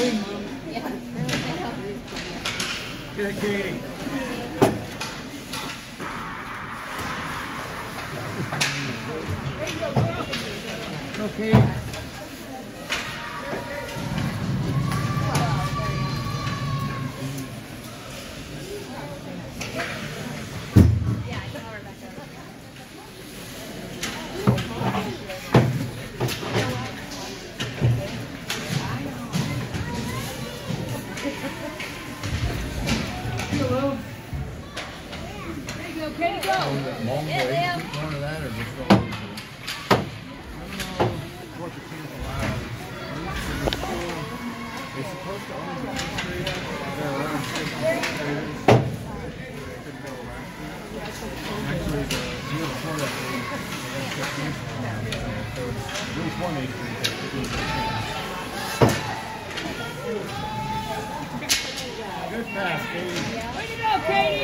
clean, Katie. Okay. Hello. There you go, Katie, go. Long Yeah, way, Liam. keep going that or just go over What the camp allows. They're supposed to own the street. They're around six acres. Could go around. Actually, the year before that, they had six acres. So it's at least one acre. that goes to Good pass. Way to go, Katie.